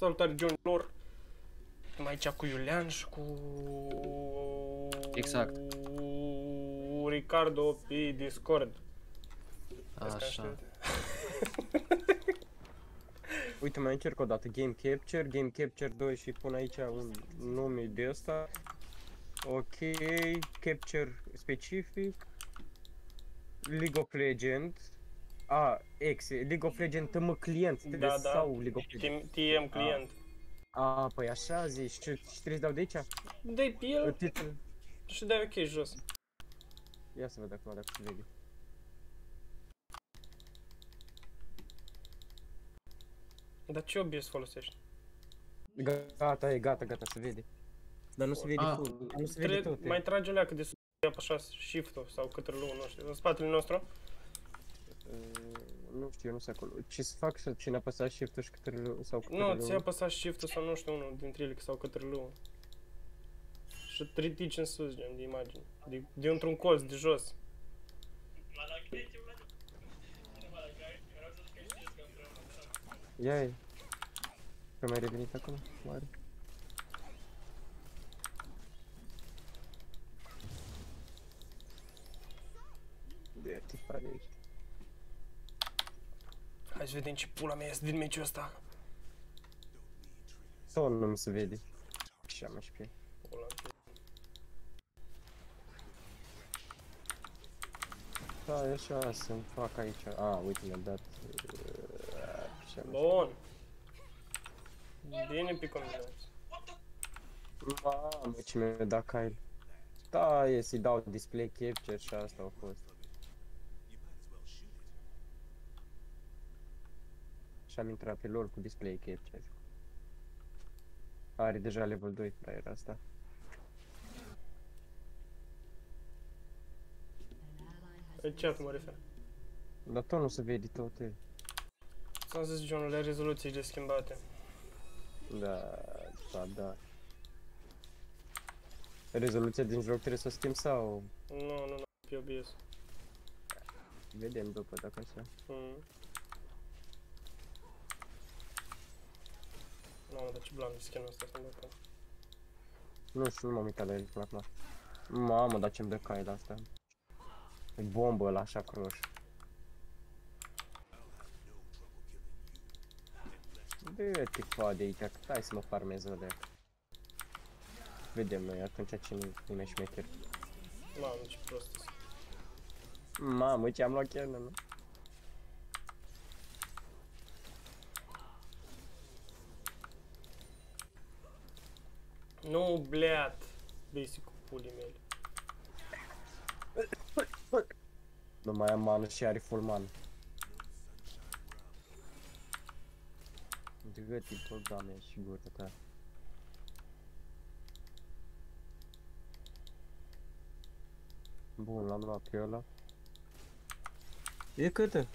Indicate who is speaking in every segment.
Speaker 1: Salutare Johnilor! Suntem aici cu Iulian și cu...
Speaker 2: Exact.
Speaker 1: Ricardo pe Discord. Vezi că
Speaker 2: Așa.
Speaker 1: știu.
Speaker 3: Uite, mai încerc o dată Game Capture, Game Capture 2 și pun aici un nume de ăsta. Ok, Capture specific. League of Legends. A, ex, League of Legends TM client
Speaker 1: Da, da.
Speaker 3: sau League of Legends?
Speaker 1: TM TM client.
Speaker 3: A, păi așa zici, și, și trebuie să dau de aici?
Speaker 1: Dai pe el
Speaker 3: Titlul.
Speaker 1: și dai ok jos.
Speaker 3: Ia să văd acum dacă se vede.
Speaker 1: Dar ce OBS folosești?
Speaker 3: Gata, e gata, gata, se vede. Dar nu se vede
Speaker 2: Ah.
Speaker 3: full, dar nu se vede
Speaker 1: Trebuie,
Speaker 3: tot.
Speaker 1: mai trage o leacă de sus, apășați shift-ul sau Ctrl-ul, nu știu, în spatele nostru.
Speaker 3: Uh, nu știu, eu nu sunt acolo. Ce să fac să țin apăsat shift-ul și Ctrl-ul sau
Speaker 1: Nu,
Speaker 3: Ctrl-ul?
Speaker 1: ți-ai apăsat shift-ul sau nu știu, unul dintre ele sau Ctrl-ul. Și te ridici în sus, gen, de imagine. De, de într-un colț, de jos.
Speaker 3: Ia-i. Că mai revenit acolo? Oare? De te pare aici.
Speaker 1: Hai să vedem ce pula mea este din meciul ăsta.
Speaker 3: Sau nu mi se vede? Și am și pe
Speaker 1: Pula mea.
Speaker 3: Da, e așa, să-mi fac aici. A, uite, mi-a dat... uh, Și am
Speaker 1: Bun. Bine pe combinați.
Speaker 3: Mamă, ce mi-a dat Kyle. Da, e să-i dau display capture și asta a fost. Și am intrat pe LoL cu display capture. Are deja level 2 fraier asta.
Speaker 1: E ce mă refer.
Speaker 3: Dar tot nu se vede tot, e.
Speaker 1: Ți-am zis, John, le rezoluții de schimbate.
Speaker 3: Da, da, da. Rezoluția din joc trebuie să o schimb sau...
Speaker 1: Nu, nu, nu, pe OBS.
Speaker 3: Vedem după dacă așa.
Speaker 1: Mm. Mamă, dar ce blană skin ăsta sunt dacă.
Speaker 3: Nu știu, nu m-am uitat la el până acum. Mamă, dar ce-mi dă Kyle asta. E bombă ăla așa croș. Dă-te fa de aici, că stai să mă farmez o leacă. Vedem noi atunci cine e mai șmecher.
Speaker 1: Mamă, ce prost sunt.
Speaker 3: Mamă, ce am luat chiar, nu?
Speaker 1: Nu, bleat. Basic cu pulii mele.
Speaker 3: Nu mai am mană și are full man. Dă-te, bă, mea și gură ta. Bun, l-am luat pe ăla. E câtă?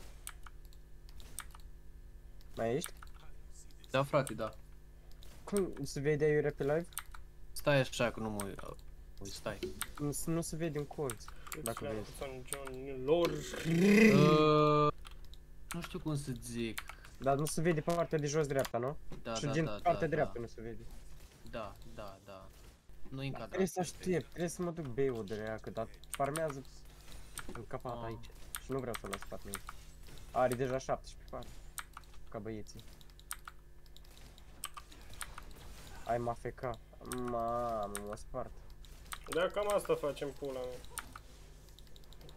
Speaker 3: Mai ești?
Speaker 2: Da, frate, da.
Speaker 3: Cum se vede aiurea pe live?
Speaker 2: Stai așa că nu mă... Ui, stai.
Speaker 3: Nu, se- nu se vede în colț. Dacă vezi.
Speaker 1: Son John lor.
Speaker 2: Uh, nu știu cum să zic.
Speaker 3: Dar nu se vede pe partea de jos dreapta, nu?
Speaker 2: Da,
Speaker 3: și
Speaker 2: da,
Speaker 3: din
Speaker 2: da,
Speaker 3: partea
Speaker 2: da,
Speaker 3: dreaptă
Speaker 2: da.
Speaker 3: nu se vede.
Speaker 2: Da, da, da. Nu e încadrat.
Speaker 3: Trebuie să aștept, trebuie să mă duc beu de rea, că dar farmează în capat
Speaker 2: Ah.
Speaker 3: aici. Și nu vreau să-l las spate aici. Are deja 17 par. Ca băieții. Ai mă afeca. Mamă, mă spart.
Speaker 1: Da, cam asta facem pula mea.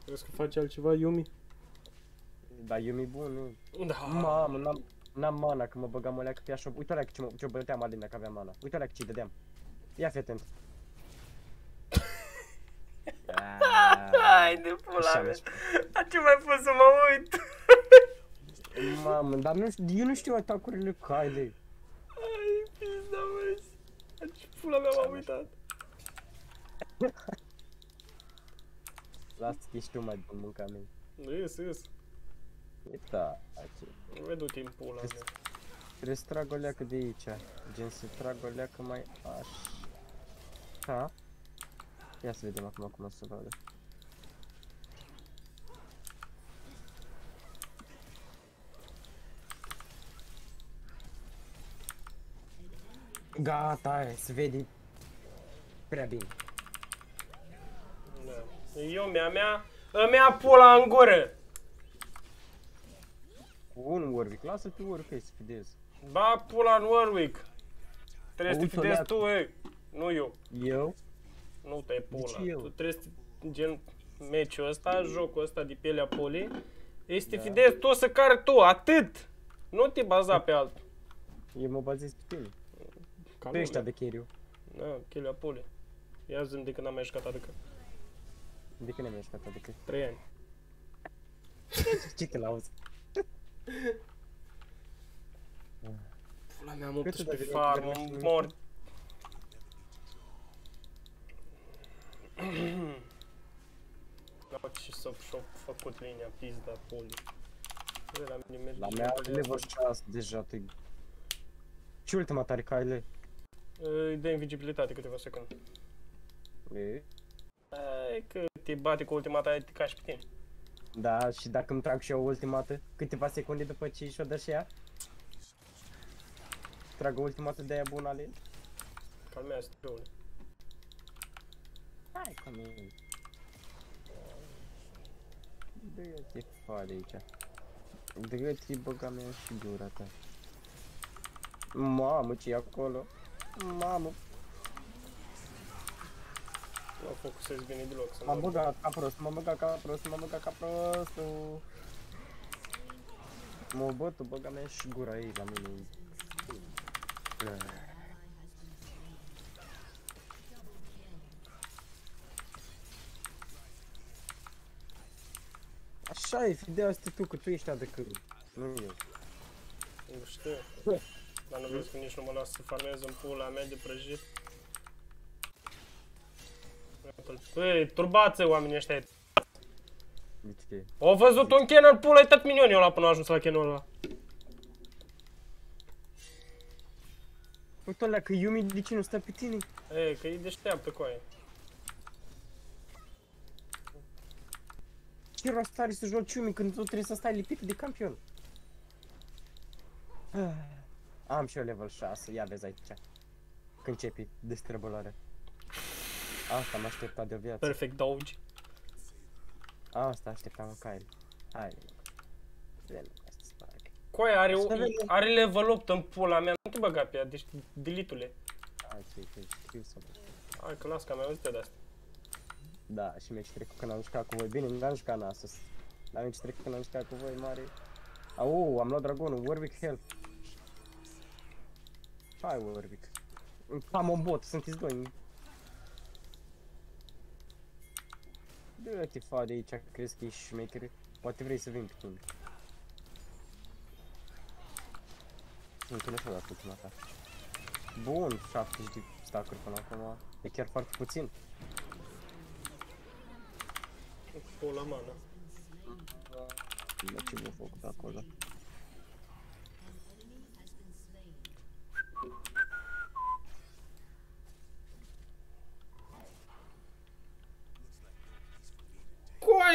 Speaker 1: Crezi că face altceva Yumi?
Speaker 3: Dar eu mi bun, nu.
Speaker 1: Da.
Speaker 3: Mamă, n-am, n-am mana că mă băgam o leacă pe așa. Uite o ce, mă, ce o băteam Alin dacă avea mana. Uite o leacă ce-i dădeam. Ia fi atent.
Speaker 1: Hai de pula
Speaker 3: Așa
Speaker 1: mea.
Speaker 3: mi-a
Speaker 1: A ce mai pot să mă uit?
Speaker 3: Mamă, dar nu știu, eu nu știu atacurile Kylie.
Speaker 1: Ai, pizda mă. A ce pula mea m-am uitat?
Speaker 3: Lasă că ești tu mai bun mânca mea.
Speaker 1: Ies, ies.
Speaker 3: Uita, aici.
Speaker 1: Nu du-te în pula mea.
Speaker 3: Trebuie să trag o leacă de aici. Gen să trag o leacă mai așa. Ia să vedem acum cum o să vadă. Gata, se vede prea bine.
Speaker 1: Da. Eu, mea, mea, îmi ia pula în gură.
Speaker 3: Cu un Warwick, lasă pe Warwick să fidez.
Speaker 1: Ba pula în Warwick. Trebuie să te
Speaker 3: Auzi,
Speaker 1: fidezi
Speaker 3: leacă.
Speaker 1: tu, e. Nu eu.
Speaker 3: Eu?
Speaker 1: Nu te pula.
Speaker 3: ce eu?
Speaker 1: Tu trebuie să gen meciul ăsta, jocul ăsta de pielea poli. E să te
Speaker 3: Da.
Speaker 1: fidezi tu să care tu, atât. Nu te baza pe altul.
Speaker 3: Eu mă bazez pe tine.
Speaker 1: Ca
Speaker 3: Pe ăștia
Speaker 1: lumea.
Speaker 3: de carry
Speaker 1: Da, pielea poli. Ia zi de când am mai jucat adică
Speaker 3: De când mi-ai jucat adică?
Speaker 1: 3 ani.
Speaker 3: Ce te lauzi?
Speaker 1: Pula mea, mă
Speaker 3: Cât
Speaker 1: pus
Speaker 3: de
Speaker 1: pe
Speaker 3: greu
Speaker 1: farmă,
Speaker 3: te gândești
Speaker 1: mor. Da, ce s-a și-a făcut linia, pizda, poli. Bă, La mine merge
Speaker 3: La
Speaker 1: și
Speaker 3: mea
Speaker 1: pe
Speaker 3: level 6 deja te... Ce ultima tare ca ele?
Speaker 1: Îi dă invizibilitate câteva secunde.
Speaker 3: E?
Speaker 1: Ai că te bate cu ultima ta, te cași pe tine.
Speaker 3: Da, și dacă îmi trag și eu ultimată, câteva secunde după ce și-o dă și ea? Trag o ultimată de aia bună ale ei?
Speaker 1: Calmează-te, răule.
Speaker 3: Hai că mi Dă-te fa de aici. Dă-te băga mea și gura ta. Mamă, ce e acolo? Mamă,
Speaker 1: Nu focusezi bine deloc, să
Speaker 3: m-am
Speaker 1: mor.
Speaker 3: băgat ca prost, m-am băgat ca prost, m-am băgat ca prostul. Mă bă, tu băga mea și gura ei la mine. Așa e, Fidel, asta tu, că tu ești adică, nu eu.
Speaker 1: Nu știu. Dar nu vezi că nici nu mă las să farmez în pula mea de prăjit. Iată-l. Băi, turbață oamenii ăștia.
Speaker 3: De ce?
Speaker 1: Au văzut un cannon pula, e tot minionii ăla până a ajuns la cannonul ăla.
Speaker 3: Uite alea, că Yumi de ce nu stă pe tine?
Speaker 1: Ei, că e deșteaptă cu aia.
Speaker 3: Ce rost are să joci Yumi când tu trebuie să stai lipit de campion? Ah, Am și eu level 6, ia vezi aici. Când începi destrăbălarea. Asta m-a așteptat de o viață.
Speaker 1: Perfect doge.
Speaker 3: Asta așteptam ca el. Hai, Ven, hai să sparg.
Speaker 1: Cu aia are,
Speaker 3: Să vedem.
Speaker 1: are level 8 în pula mea, nu te băga pe ea, deci delitule.
Speaker 3: Hai ce ce știu să văd.
Speaker 1: Hai că las că am mai auzit de asta.
Speaker 3: Da, și mi-a trecut când am jucat cu voi. Bine, n-am jucat în Asus. Dar mi-a trecut când am jucat cu voi mare. Au, am luat dragonul, Warwick help. Hai Warwick. Am un bot, sunteți doi. Dă-te fa de aici, crezi că ești șmecher? Poate vrei să vin pe tine. Nu te lăsa dat ultima ta. Bun, 70 de stack-uri până acum. E chiar foarte puțin.
Speaker 1: Pula mana.
Speaker 3: Bă, ce v-a făcut acolo?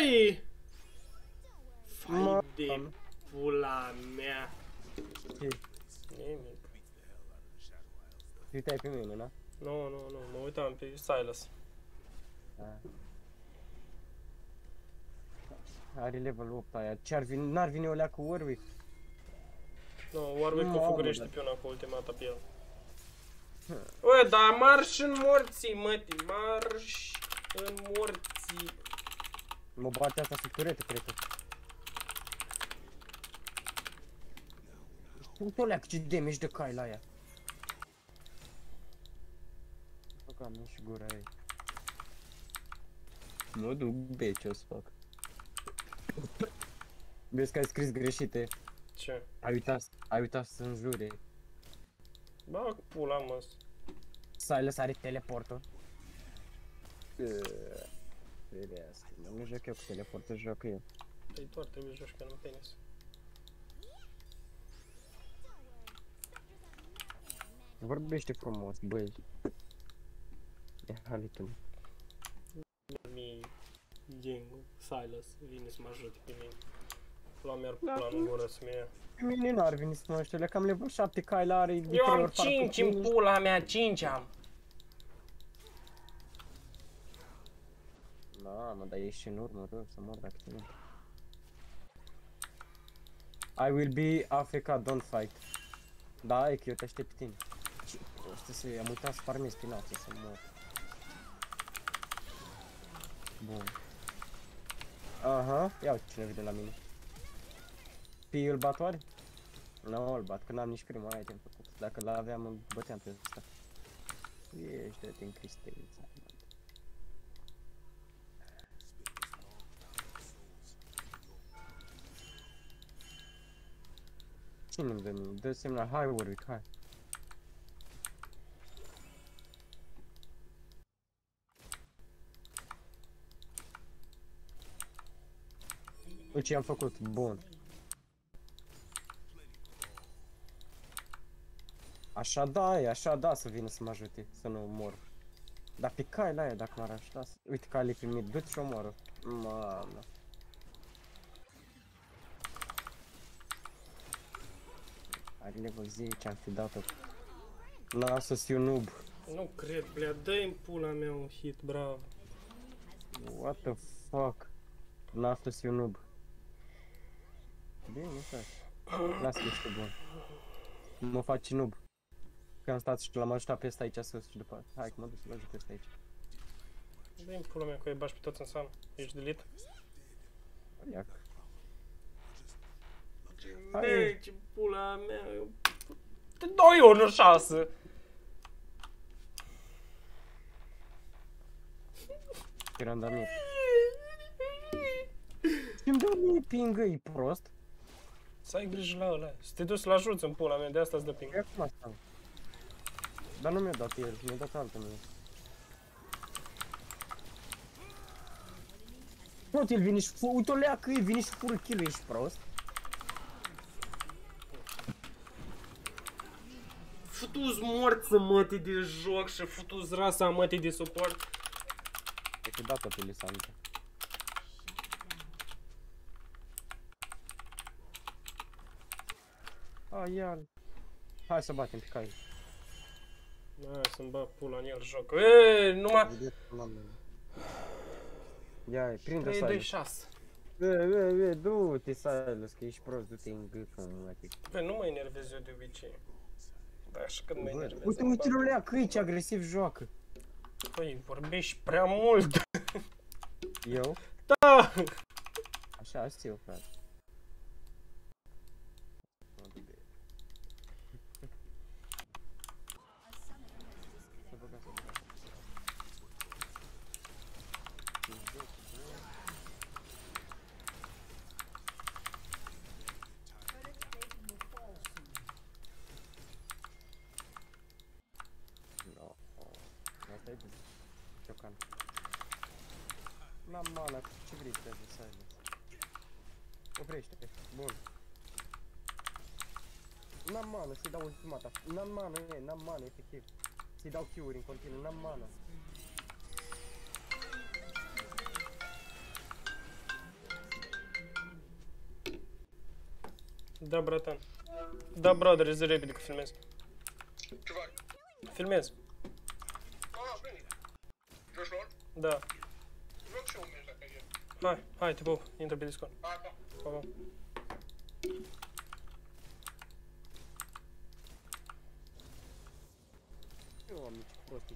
Speaker 1: Coi! Fai
Speaker 3: Mă,
Speaker 1: de
Speaker 3: am-
Speaker 1: pula mea.
Speaker 3: Ce?
Speaker 1: Nimic.
Speaker 3: Te uitai pe mine, na?
Speaker 1: Nu, nu, nu, mă uitam pe Silas.
Speaker 3: Da. Are level 8 aia. Ce ar vine? N-ar vine o lea cu Warwick?
Speaker 1: Nu, Warwick o
Speaker 3: Mamă,
Speaker 1: fugărește
Speaker 3: dar-
Speaker 1: pe una cu ultimata pe el. Bă, dar marș în morții, măti, marș în morții.
Speaker 3: Mă bate asta sub turete, cred că. Uite o leacă ce damage de cai la ea. Băga mea și gura ei. Mă duc, be, ce o să fac? Vezi că ai scris greșite.
Speaker 1: Ce?
Speaker 3: Ai uitat, ai uitat să înjure.
Speaker 1: Bă, pula mă.
Speaker 3: Silas are teleportul. Ferească, nu joc eu cu teleportul, joc eu.
Speaker 1: Păi doar trebuie să joci ca în penis.
Speaker 3: Vorbește frumos, băi. Ia halitul.
Speaker 1: Mi gang Silas vine să mă ajute pe mine. La mi-ar
Speaker 3: Da,
Speaker 1: pula în gură să mie.
Speaker 3: Pe mine n-ar veni să mă ăștia, că am level 7 cai la are de
Speaker 1: Eu
Speaker 3: trei
Speaker 1: am
Speaker 3: ori parcă
Speaker 1: 5 în
Speaker 3: tine.
Speaker 1: pula mea, 5 am.
Speaker 3: Da, mă, dar ești și în urmă, rău, să mor dacă tine. I will be AFK, don't fight. Da, e că eu te aștept pe tine. Ce prost să am uitat să farmez spinație, să mor. Bun. Aha, ia uite cine vine la mine. Pii îl bat oare? Nu, îl bat, că n-am nici prima item făcut. Dacă l-aveam, îl băteam pe ăsta. Ești de din cristeliță. Cine-mi dă mie? Dă semnal, hai Warwick, hai. Uite ce am făcut, bun. Așa da, e, așa da să vină să mă ajute, să nu mor. Dar pe cai la ea dacă m-ar ajuta să... Uite că ale primit, du-ți și omoară. Mamă. Are level 10, am fi dat-o. Lasă să fiu noob.
Speaker 1: Nu cred, blea, dă-i în pula mea un hit, bravo.
Speaker 3: What the fuck? Lasă să fiu noob. Bine, frate. Lasă că ești bun. Mă faci noob. Că am stat și l-am ajutat pe ăsta aici sus și după Hai că mă duc să-l ajut pe ăsta aici.
Speaker 1: Dă-i în pula mea că îi bași pe toți în sală. Ești delit?
Speaker 3: Iac. Hai.
Speaker 1: Băi, ce pula mea, eu... De 2 ori, nu 6.
Speaker 3: Pirandamir. Ce-mi dă mie pingă, e prost?
Speaker 1: Să ai grijă la ăla. Să te duci să-l ajuți în pula mea, de asta îți dă ping.
Speaker 3: E acum asta. Dar nu mi-a dat el, mi-a dat altă mie. Tot el vine și fu... Uite o leacă, e vine și fură kill ești prost?
Speaker 1: Futu-ți morți mătii de joc și futu-ți rasa mătii de suport.
Speaker 3: E cu dată pe Lisandra. A, iar. Hai să batem pe cai.
Speaker 1: Hai să-mi bag pula în el joc. Eee, numai
Speaker 3: Ia, prinde
Speaker 1: 3, 2,
Speaker 3: Silas.
Speaker 1: 6.
Speaker 3: E, e, e, du-te Silas, că ești prost, du-te în gâcă, mă,
Speaker 1: Bă, nu mă enervez eu de obicei. Dar și când mă enervez.
Speaker 3: Uite,
Speaker 1: îmi
Speaker 3: uite,
Speaker 1: bag-
Speaker 3: lulea, că e ce agresiv joacă.
Speaker 1: Păi, vorbești prea mult.
Speaker 3: Eu?
Speaker 1: Da!
Speaker 3: Așa, știu, frate. Să băga, să băga. No. Asta e ciocan. N-am mana, ce vrei să te Silence? Oprește, bun. N-am mana, să-i dau ultimata. N-am mana, e, n-am mana, efectiv. Să-i dau Q-uri în continuu, n-am mana.
Speaker 1: Da, bratan. Da, brother, zi repede că filmez.
Speaker 4: Ce faci?
Speaker 1: Filmez.
Speaker 4: Ah, bine. Joci LOL?
Speaker 1: Da.
Speaker 4: Joc și eu un meci dacă e.
Speaker 1: Hai, hai, te pup. Intră pe Discord.
Speaker 4: Hai, da.
Speaker 1: Pa, pa.
Speaker 3: Eu am nici prostii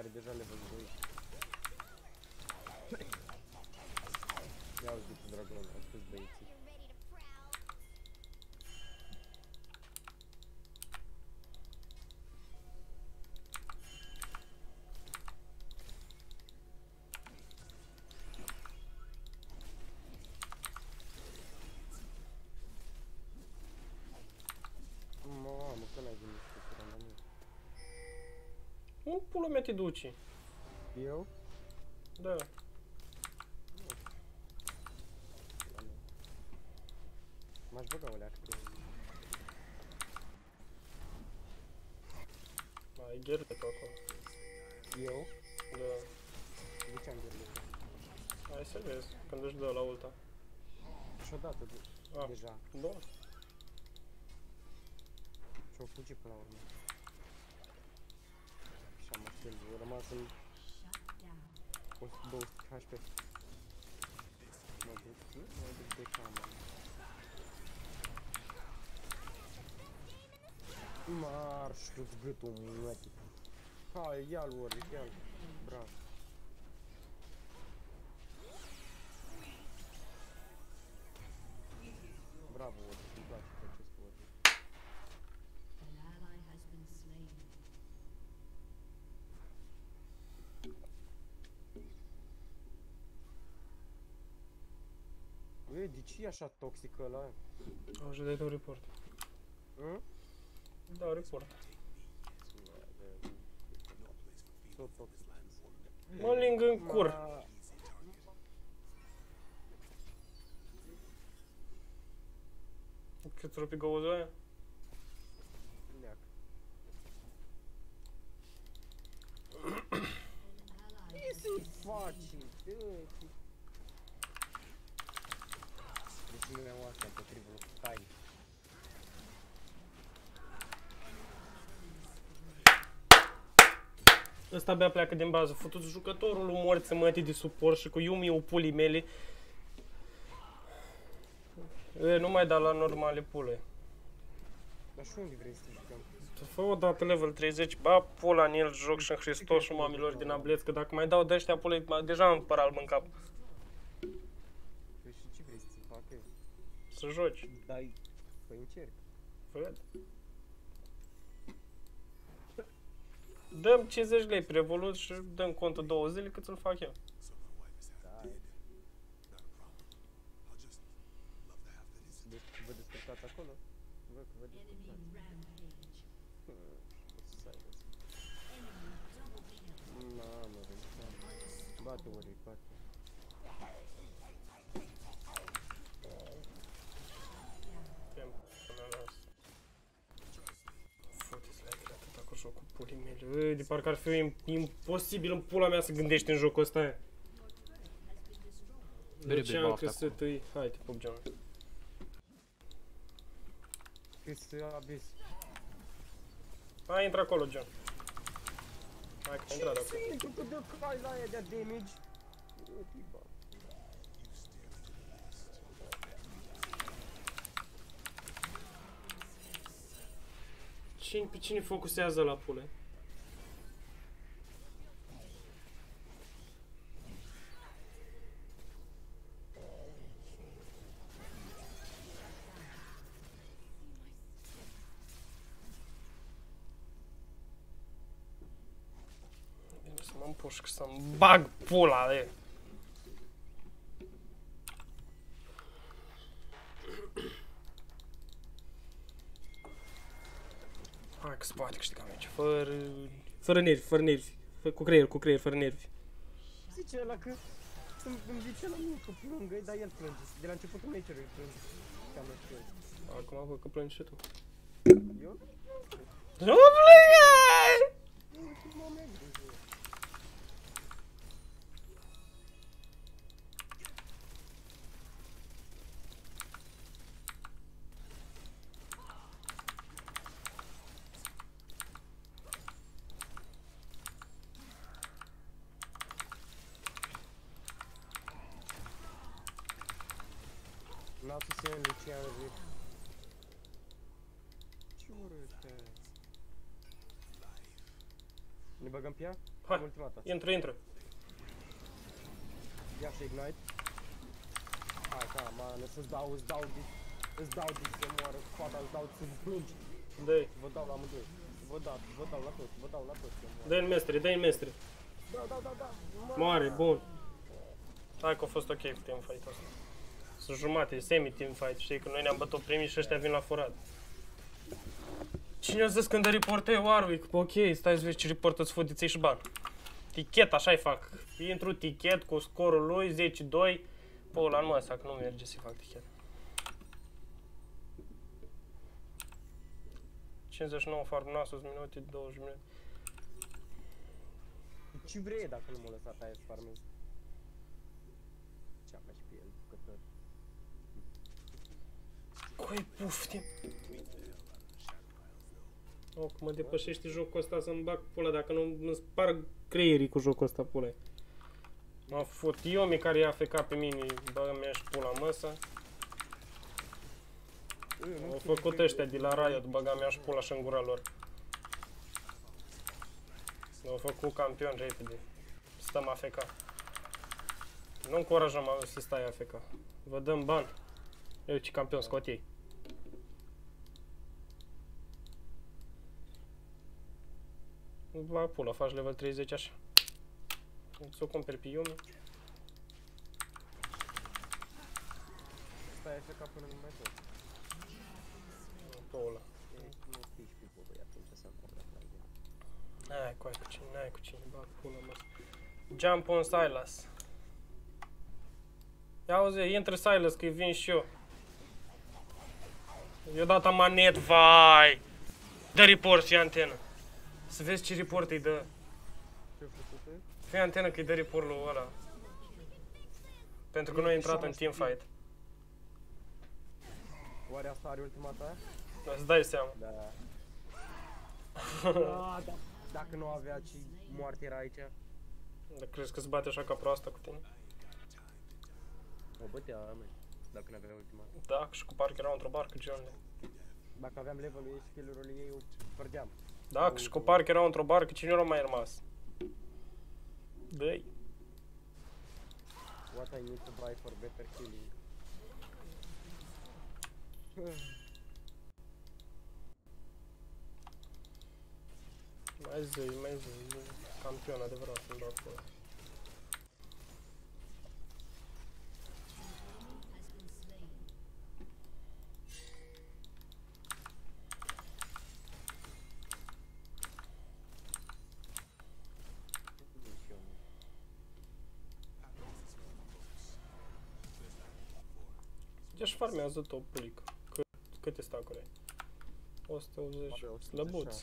Speaker 3: are deja level 2. Ia uite cu dragon, am spus băieții. Mamă, că n-ai venit cu curana mea.
Speaker 1: Un pula mea te duci.
Speaker 3: Eu?
Speaker 1: Da.
Speaker 3: La mea. M-aș băga o leacă de
Speaker 1: Ai gherle pe acolo.
Speaker 3: Eu?
Speaker 1: Da.
Speaker 3: De ce am gândit?
Speaker 1: Hai să vezi, când își dă la ulta.
Speaker 3: Și odată de,
Speaker 1: Ah,
Speaker 3: deja.
Speaker 1: da.
Speaker 3: Și-au fugit până la urmă. Și am aștept, au rămas în 200 HP. Mă duc, nu? Mă duc de cama. Marș, tu-ți gâtul, mătii. Hai, ia-l, ori, ia-l. Bravo. Bravo, Băi, de ce e așa toxic ăla?
Speaker 1: Au și dai un report.
Speaker 3: Hă?
Speaker 1: Da, report.
Speaker 3: Tot toxic.
Speaker 1: Mă ling în cur.
Speaker 3: Ma-
Speaker 1: Cât rupi gauzul aia?
Speaker 3: Leac. Ce să-i faci? Dă-te. Deci nu iau asta împotrivă lui Kai.
Speaker 1: Ăsta abia pleacă din bază. Futuți jucătorul lui morți mătii de suport și cu Yumi o pulii mele. E, nu mai da la normale pule.
Speaker 3: Dar și unde vrei să te jucăm?
Speaker 1: Fă o dată level 30, ba pula în el, joc și în Hristos și mamilor din Ableț, că dacă mai dau de ăștia pule, ma- deja am păral în cap.
Speaker 3: Păi și ce vrei să ți facă?
Speaker 1: Să joci.
Speaker 3: Dai... Păi încerc.
Speaker 1: Văd. Dăm 50 lei pe Revolut și dăm contul două zile cât să-l fac eu.
Speaker 3: Da. Deci vă descărcați acolo? Văd că vă
Speaker 5: Enemy
Speaker 3: descărcați.
Speaker 5: rampage.
Speaker 3: O să ai văzut. Mamă, vezi, Bate ori, bate.
Speaker 1: De parcă ar fi im- imposibil în pula mea să gândești în jocul ăsta.
Speaker 2: Bine,
Speaker 1: De ce
Speaker 2: bine,
Speaker 1: am
Speaker 2: baftă
Speaker 1: crescut îi... Hai, te pup, John.
Speaker 3: Chris Abis.
Speaker 1: Hai, intră acolo, John. Hai, că ai intrat acolo.
Speaker 3: Pentru că dă cai la aia de damage. Uite, bă.
Speaker 1: Cine, pe cine focusează la pule? Să mă împușc, să-mi bag pula de. Hai că se poate câștiga meci, fără, fără nervi, fără nervi, fă, cu creier, cu creier, fără nervi.
Speaker 3: Zice ăla că îmi îmi zice la mine că plângă, dar el plânge. De la începutul meciului plânge. Cam așa.
Speaker 1: Acum văd că plângi și tu.
Speaker 3: Eu?
Speaker 1: Nu plângă!
Speaker 3: Nu am grijă. N-a să se Lucian zic. Ce urâtă. Ne băgăm pe ea?
Speaker 1: Hai.
Speaker 3: Am ultimata.
Speaker 1: Intră, intră.
Speaker 3: Ia și ignite. Hai, ca, man, să-ți dau, îți dau, de, îți dau de să moară fata, îți dau să-ți plângi.
Speaker 1: Dă-i.
Speaker 3: Vă dau la amândoi. Vă dau, vă dau la toți, vă dau la toți. să moară.
Speaker 1: Dă-i în mestre, dă-i în mestre.
Speaker 3: Da, da, da, da.
Speaker 1: Moare, bun. Hai că a fost ok cu teamfight-ul ăsta. Sunt jumate, semi-teamfight, știi, că noi ne-am bătut primii și ăștia vin la furat. Cine a zis când reportei Warwick? Ok, stai să vezi ce reportă îți fudiți și bani. Tichet, așa-i fac. Intru tichet cu scorul lui, 10-2. Păula, nu mă că nu merge să fac tichet. 59 farmasos minute, 20 minute.
Speaker 3: Ce vrei dacă nu mă lăsat aia să farmez? Ce am și pe el, bucătăr.
Speaker 1: Coi puftim. O, că mă depășește jocul ăsta să-mi bag pula, dacă nu îmi sparg creierii cu jocul ăsta pula. M-a fut Iomi care i-a fecat pe mine, bă, mi-aș și pula măsa. Au făcut ăștia de la Riot, băga mi-aș și pula și în gura lor. Au făcut campion repede. Stăm AFK. Nu încurajăm să stai AFK. Vă dăm bani. Eu ce campion scot ei. La pula, faci level 30 așa. Ți-o cumperi pe Yumi.
Speaker 3: Stai așa ca până nu mai pot.
Speaker 1: Pula.
Speaker 3: Nu piși pe bobă, atunci să-mi fac la el.
Speaker 1: N-ai cu ai cu cine, n-ai cu cine, bag pula mă. Jump on Silas. Ia auzi, intră Silas că vin și eu. Eu dat amanet, vai! Dă report, fii antenă. Să vezi ce report îi dă.
Speaker 3: Ce-a făcut ăia?
Speaker 1: Fii antenă că îi dă report-ul ăla. Pentru că nu a intrat în teamfight.
Speaker 3: Oare asta are ultima ta?
Speaker 1: Îți dai seama.
Speaker 3: Da. da, da. Dacă nu avea ce moarte era aici,
Speaker 1: Dar crezi că se bate așa ca proasta cu tine?
Speaker 3: o bătea, mă. Dacă nu avea ultima.
Speaker 1: Da, și cu parcă erau într-o barcă, John.
Speaker 3: Dacă aveam levelul ei, skill-urile ei, eu părgeam.
Speaker 1: Da, și cu parcă erau într-o barcă, cine nu a mai rămas? Dă-i.
Speaker 3: What I need to buy for better killing.
Speaker 1: Mai zi, mai zi, campion adevărat îmi dau pe Deci farmează top plic. Cât, câte stacuri ai? 180.
Speaker 3: Avea 186.
Speaker 1: Slăbuț.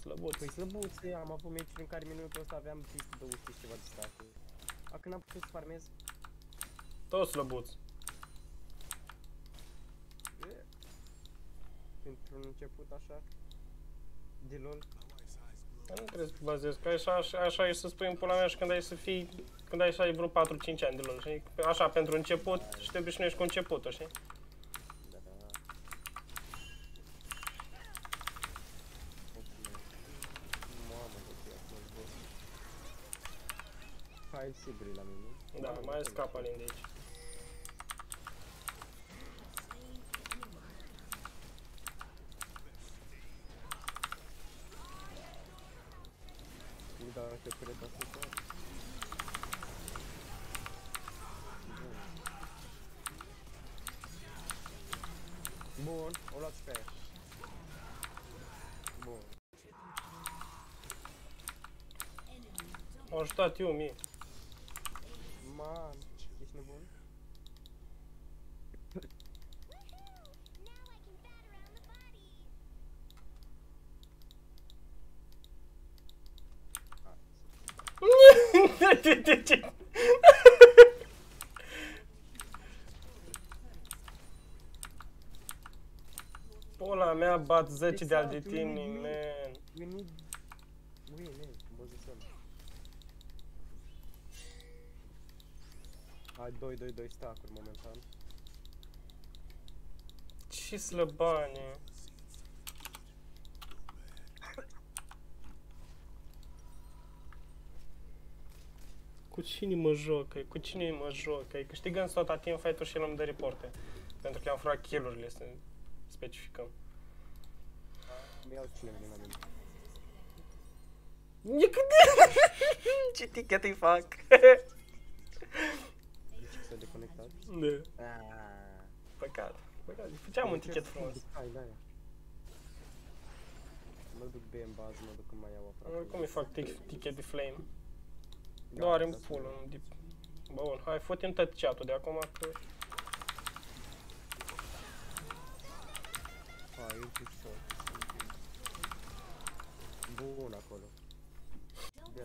Speaker 1: Slăbuț.
Speaker 3: Păi slăbuțe, am avut meciuri în care minutul ăsta aveam 200 și ceva de stacuri. A când am putut să farmez,
Speaker 1: Tot slăbuț.
Speaker 3: e, pentru un început așa, de lol,
Speaker 1: Dar nu trebuie să te bazezi, că așa, așa, așa e să spui în pula mea și când ai să fii, când ai să ai vreo 4-5 ani de lor, știi? Așa, pentru început și te obișnuiești cu începutul, știi?
Speaker 3: da, da. Mamă, de ce acum bă. Hai sigur e la mine.
Speaker 1: Da,
Speaker 3: Mamă,
Speaker 1: mai
Speaker 3: bă,
Speaker 1: scapă alin de aici.
Speaker 3: Nu da, te cred asupra. Bun, o luați pe aia. Bun.
Speaker 1: M-a ajutat eu mie.
Speaker 3: Man, ești nebun?
Speaker 1: de ce? Pula mea bat 10 de al de
Speaker 3: Exact,
Speaker 1: tine,
Speaker 3: nimic.
Speaker 1: man.
Speaker 3: ai 2, 2, 2 stack-uri momentan.
Speaker 1: Ce slăbanie! Cu cine mă joc? Cu cine mă joc? Ai câștigăm tot teamfight-ul și el îmi dă reporte. Pentru că am furat kill-urile, să specificăm.
Speaker 3: Mi iau cine din mine.
Speaker 1: Cât de... Ce ticket îi fac?
Speaker 3: Zici că s-a deconectat?
Speaker 1: da.
Speaker 3: Aaaa.
Speaker 1: Păcat. Păcat. Îi Făceam un tichet frumos.
Speaker 3: Hai, da, ia. Mă duc B în bază, mă duc când mai iau aproape.
Speaker 1: Oricum îi fac tic- ticket de flame.
Speaker 3: Gata,
Speaker 1: Doar în
Speaker 3: da,
Speaker 1: pulă, nu de... Bun, hai, fă-te tot chat-ul de acum că...
Speaker 3: Hai, e ușor. Bun acolo. Bine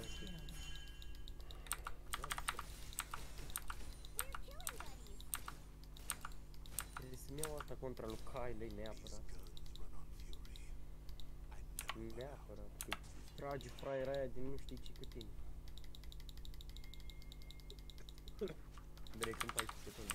Speaker 3: știi. Trebuie să-mi iau asta contra lui Kyle neapărat. Neapărat. Că trage fraiera aia din nu știi ce cu tine. Break în 14 secunde.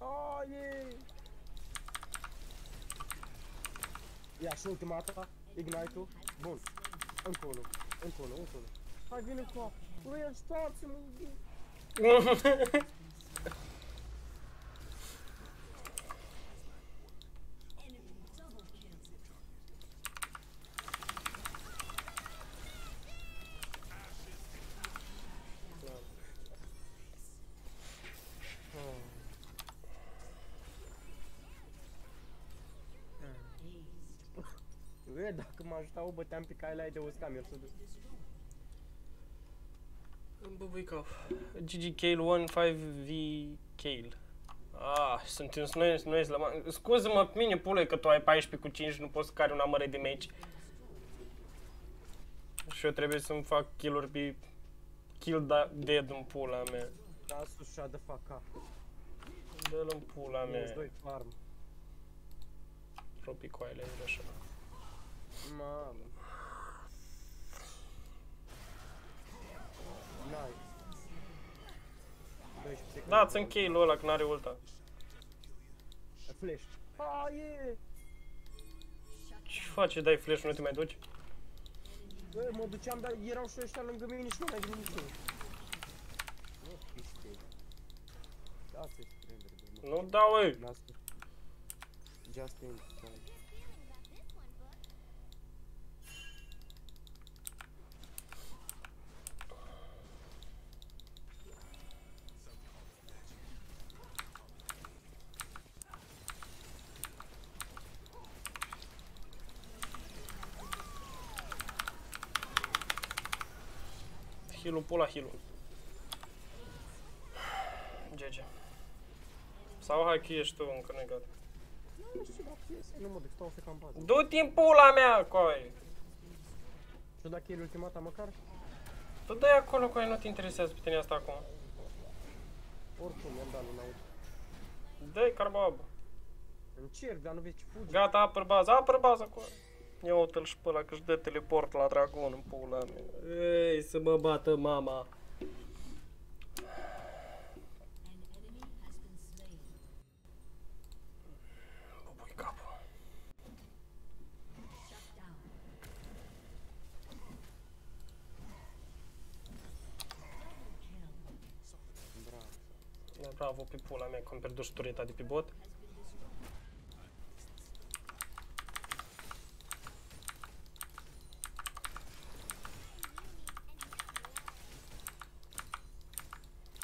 Speaker 3: Oh, yeah! Ia și ultimata, Ignite-ul, bun. Încă unul, încă unul, încă unul. Hai, vine cu apă. Băi, stați-mă! Bă, dacă mă ajutau, băteam pe caile aia de uscam, eu să duc.
Speaker 1: Îmi băbâi cap. GG Kale 1-5V Kale. Ah, suntem noi, noi la Scuză-mă pe mine, pule, că tu ai 14 cu 5 și nu poți să cari un amără de meci. Și eu trebuie să-mi fac kill-uri pe kill da dead în pula mea.
Speaker 3: Da, sus, shut the fuck up.
Speaker 1: Dă-l în pula
Speaker 3: Minus
Speaker 1: mea.
Speaker 3: 2 farm.
Speaker 1: Propii coaile aici așa.
Speaker 3: Mamă. Nice. 12 secunde.
Speaker 1: Dați-mi kill-ul ăla, că n-are ulta.
Speaker 3: Flash. Ah, yeah!
Speaker 1: Ce faci? Dai flash, nu te mai duci?
Speaker 3: Bă, mă duceam, dar erau și ăștia lângă mine și nu mai vine niciun. Nu, piște. Dați-i surrender, bă, mă.
Speaker 1: Nu dau, ei.
Speaker 3: Lasă. Just in time.
Speaker 1: Heal-ul, pula heal-ul. GG. Sau hai că ești tu încă nu gata.
Speaker 3: Nu știu dacă iese, nu mă duc, stau să cam bază.
Speaker 1: Du-te în pula mea, coi!
Speaker 3: Și dacă e ultimata măcar,
Speaker 1: Tu dai acolo, coi, nu te interesează pe tine asta acum.
Speaker 3: oricum i-am dat un aut.
Speaker 1: Dai carbab.
Speaker 3: Încerc, dar nu vezi ce fugi.
Speaker 1: Gata, apăr baza, apăr baza, coi. Ia uite-l și pe ăla că-și dă teleport la dragon în pula mea. Ei, să mă bată mama.
Speaker 5: An enemy has been slain.
Speaker 1: Bă, pui capul.
Speaker 5: Shut down.
Speaker 3: Bravo.
Speaker 1: Da, bravo pe pula mea că am pierdut și ștureta de pe bot.
Speaker 3: O să fie să nu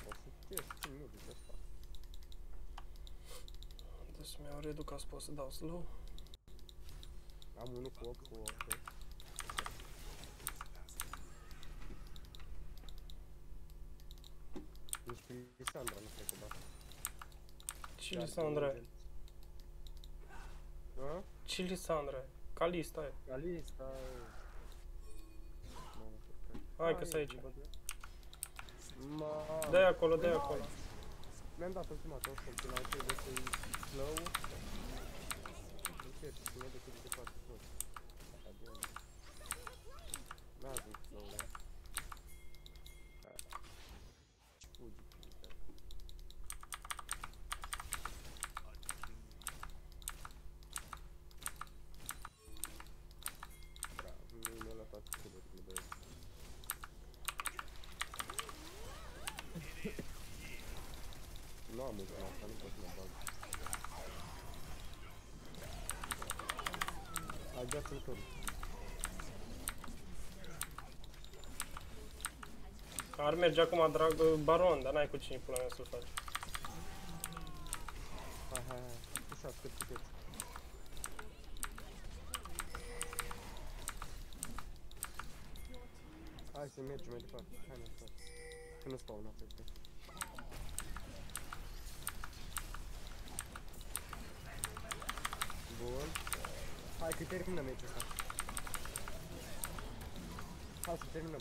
Speaker 3: de asta.
Speaker 1: Deci să-mi iau redu ca să pot să dau slow.
Speaker 3: Am unul cu 8 cu 8. Nici pe Lisandra nu cred că bate.
Speaker 1: Ce Lisandra? e?
Speaker 3: A?
Speaker 1: Ce Lisandra? e? Calista e.
Speaker 3: Alista.
Speaker 1: Hai că să aici.
Speaker 3: Mamă.
Speaker 1: Dai acolo, dai acolo.
Speaker 3: Mi-am dat ultimata, oricum, până la trebuie să-i slow. Încerc să ne duc cât de departe pot. Așa, bine. N-a zis slow, da. Mamă, că asta nu pot să mă bag. Hai, dați-mi tur.
Speaker 1: Ar merge acum drag baron, dar n-ai cu cine pula mea să-l faci.
Speaker 3: Hai, hai, hai. Pușați cât puteți. Hai să mergem mai departe. Hai mai departe. Că nu spawn pe Bun. Hai că terminăm meciul ăsta. Hai să terminăm.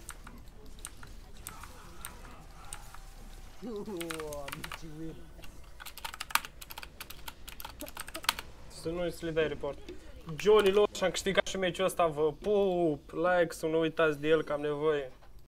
Speaker 3: Uuuu, amici win.
Speaker 1: Să nu să le dai report. Johnny Loș, am câștigat și meciul ăsta, vă pup, like, să nu uitați de el că am nevoie.